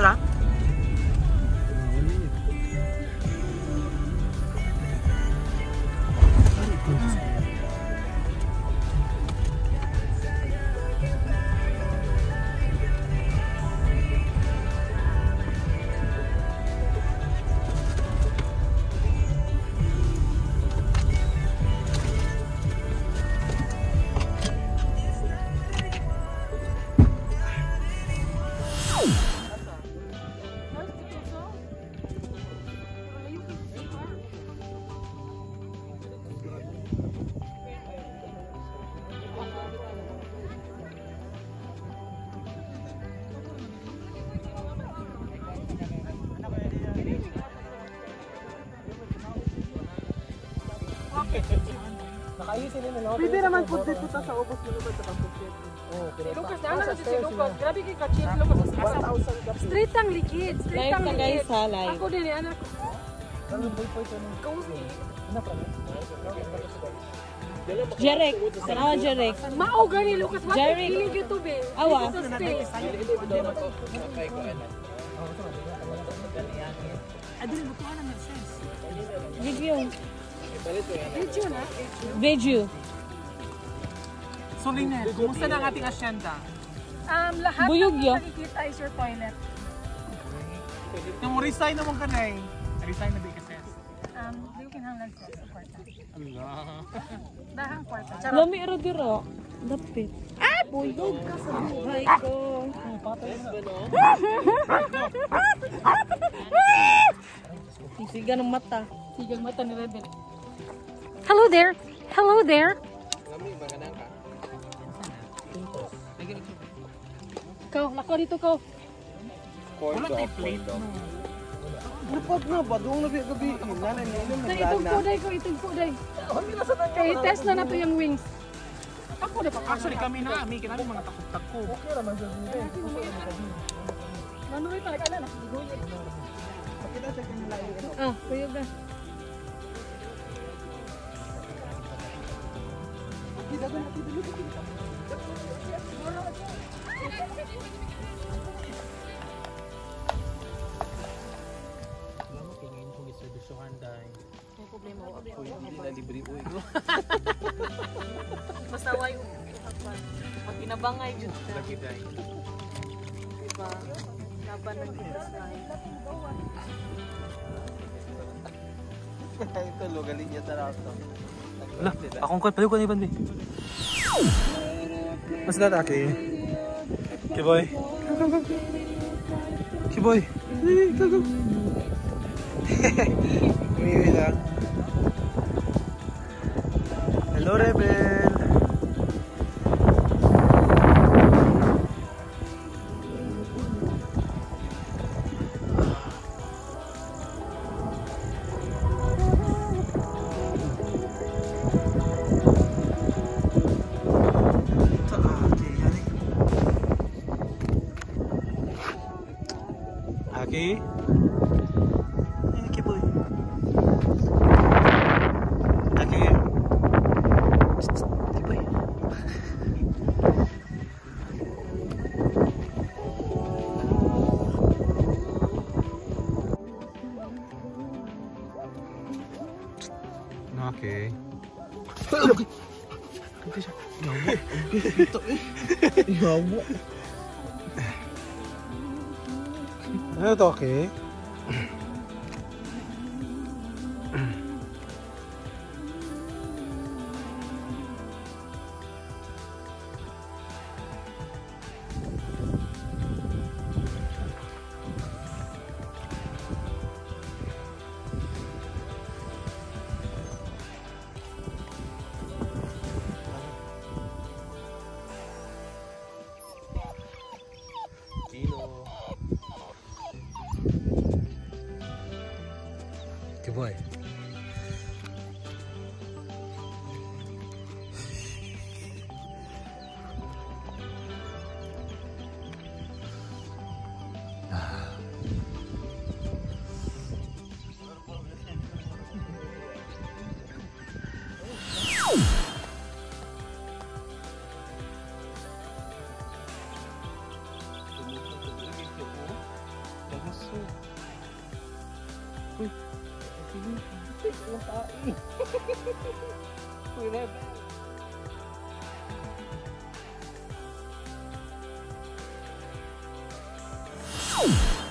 বন্ধুরা Pwede naman po dito ta sa ubos mo naman sa kapatid. Lucas, daan na si Lucas. Grabe kay ka-chill Lucas. Straight ang likid. Straight ang Live ka guys likid. ha, live. Ako din, anak ko. Jerek, tanawa Jerek. Mao gani Lucas, what. Jerry. Feeling YouTube eh. Awa. Dito sa space. Video. Video na. Video. So, Lynette, kumusta na ang ating asyenda? Um, lahat Buyog ng yo. nakikita is your toilet. Yung resign naman ka na eh. Resign na ba? Um, you can hang lang sa kwarta. Allah. Dahang kwarta. Charot. Lami ro diro. Dapit. Ah, buyog ka sa buhay ko. Siga ng mata. Sigang mata ni Rebel. Hello there. Hello there. Ikaw, lako dito ko. Wala tayo plate mo. Lupad na ba? Doon na gabi. Nanay na inom Sa itong kuday ko, itong kuday. Kaya test na nato yung wings. Ako na pa. Actually, kami na. May kinami mga takot-takot. Manuwi talaga na. Ah, buyog na. Alam Hindi na libre ko. Basta way Pag pinabangay jud ka, Lagi dahil. diba? Laban ng kita sa Ito, lugalin niya sa rato. Ala, akong ko na iban, be. Mas na taki. Kiboy. Kiboy. Umiwi na. Hello, Rebel. Okay. Okay. okay? Vai. Thank you. 消してください。これね。you